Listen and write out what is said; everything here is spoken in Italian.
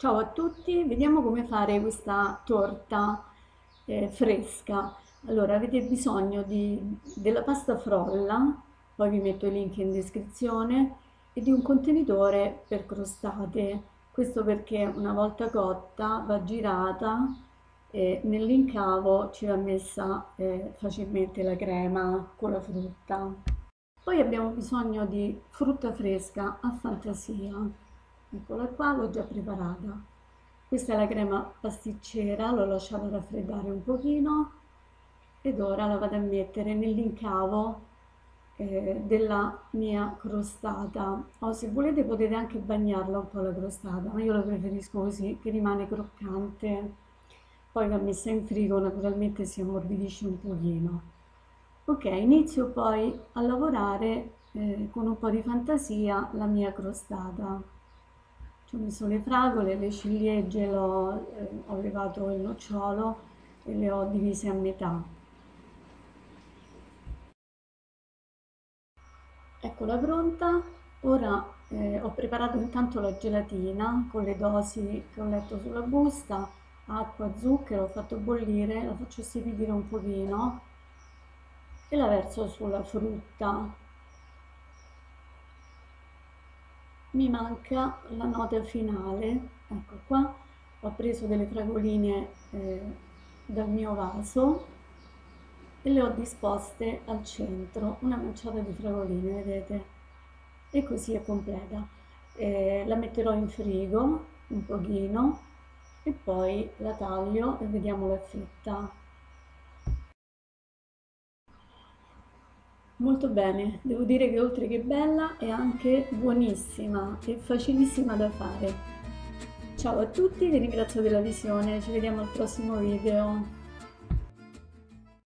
Ciao a tutti, vediamo come fare questa torta eh, fresca. Allora, avete bisogno di, della pasta frolla, poi vi metto i link in descrizione, e di un contenitore per crostate. Questo perché una volta cotta va girata e nell'incavo ci va messa eh, facilmente la crema con la frutta. Poi abbiamo bisogno di frutta fresca a fantasia eccola qua l'ho già preparata. Questa è la crema pasticcera l'ho lasciata raffreddare un pochino ed ora la vado a mettere nell'incavo eh, della mia crostata. O se volete potete anche bagnarla un po' la crostata ma io la preferisco così che rimane croccante. Poi va messa in frigo naturalmente si ammorbidisce un pochino. Ok inizio poi a lavorare eh, con un po' di fantasia la mia crostata ci ho messo le fragole, le ciliegie, eh, ho levato il nocciolo e le ho divise a metà. Eccola pronta, ora eh, ho preparato intanto la gelatina con le dosi che ho letto sulla busta, acqua, zucchero, ho fatto bollire, la faccio stipidire un pochino e la verso sulla frutta mi manca la nota finale. Ecco qua. Ho preso delle fragoline eh, dal mio vaso e le ho disposte al centro. Una manciata di fragoline vedete? E così è completa. Eh, la metterò in frigo un pochino e poi la taglio e vediamo l'effetta Molto bene, devo dire che oltre che bella è anche buonissima e facilissima da fare. Ciao a tutti, vi ringrazio della visione, ci vediamo al prossimo video.